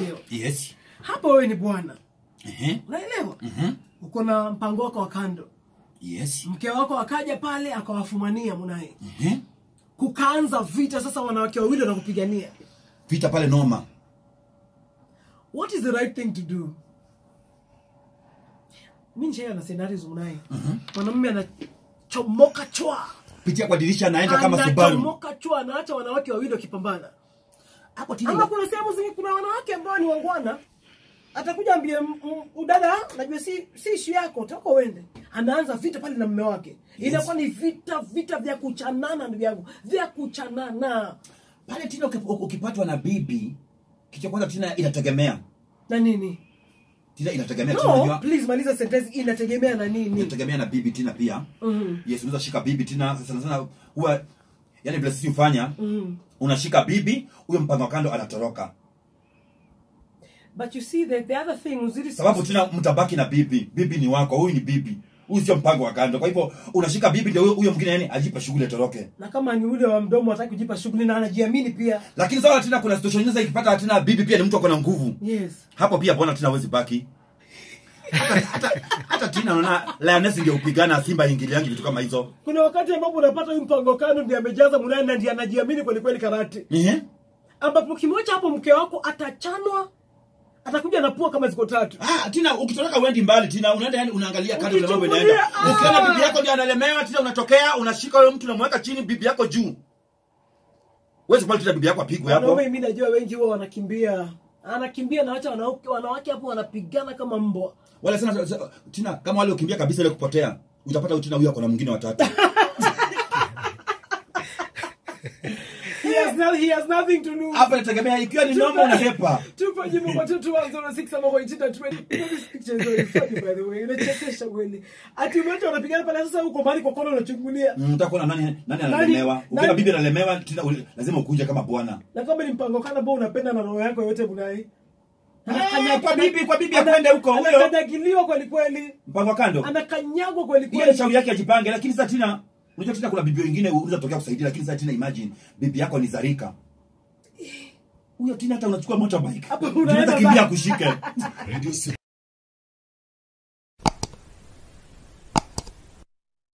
leo yes. Hapa wewe ni bwana. Unaelewa? Mhm. uko na mpango wako wa kando. Yes. Mke wako akaja pale akawafumania munaye Ehe. kukaanza vita sasa wanawake wawili wanakupigania. Vita pale noma. What is the right thing to do? Mi nshaya na scenarios unaye mwanamume anachomoka chwa. Pitia kwa dirisha anaenda kama subaru. anachomoka chwa anaacha wanawake wawili wakipambana hapo tina ama kuna sehemu zingi kuna wanawake ambao ni wangwana. Atakuja ambie udada najua si si ishu yako toka uende. Anaanza vita pale na mume wake. Inakuwa ni vita vita vya kuchanana ndugu yangu. Vya kuchanana. Pale tina ukipatwa na bibi kicha kwanza tina inategemea. Na nini? Tina inategemea no unajua please maliza sentence inategemea na nini? Inategemea na bibi tina pia. Mhm. yes unaweza shika bibi tina sana sana huwa yani vile sisi hufanya mm. unashika bibi huyo mpango wa kando anatoroka. But you see that the other thing uzuri sababu tena mtabaki na bibi. Bibi ni wako huyu ni bibi. Huyu sio mpango wa kando. Kwa hivyo unashika bibi ndio huyo- huyo mwingine yani ajipa shughuli atoroke. Na kama ni ule wa mdomo hataki kujipa shughuli na anajiamini pia. Lakini sawa tena kuna situation nyingine ikipata tena bibi pia ni mtu akona nguvu. Yes. Hapo pia bwana tena hawezi baki hata hata hata tina naona lioness ingeupigana upigana simba ingiliangi vitu kama hizo. Kuna wakati ambapo unapata huyu mpango kando ndiye amejaza munaye na ndiye anajiamini kweli kweli karate. Ehe. Ambapo kimwacha hapo mke wako atachanwa atakuja na pua kama ziko tatu. Ah tina ukitoroka uendi mbali tina unaenda yani unaangalia kando ya mambo inaenda. Ah. ukiona bibi yako ndio analemewa tina unatokea unashika yule mtu unamweka chini bibi yako juu. Wewe kubali tena bibi yako apigwe hapo. Mimi najua wengi wao wanakimbia anakimbia na wacha wanawake wanawake hapo wanapigana kama mbwa. Wala sana tina kama wale ukimbia kabisa ile kupotea utapata utina tina huyo ako na mwingine watatu he has, no, he has nothing to lose. Hapa inategemea ikiwa ni noma unahepa tupo jibu kwa tutu wa zero six ama kwa ichita 20 You know, this picture is very funny by the way. Inachekesha kweli. Ati umeacha wanapigana pale sasa uko mahali kwa kona unachungulia. Mm, unataka kuona nani nani analemewa? Ukiona bibi analemewa lazima ukuje kama bwana. Na kama ni mpango kana ambao unapenda na roho yako yote bunai. Eh, kwa bibi kwa bibi akwende huko huyo. anakanyagiliwa kweli kweli. Mpango kando. Anakanyagwa kweli hiyo ni shauri yake ajipange lakini sasa tina unajua tena kuna bibi wengine unaweza tokea kusaidia lakini sasa tena imagine bibi yako ni zarika. Huyo tena, hata unachukua motorbike. Hapo unaweza unaenda kimbia kushike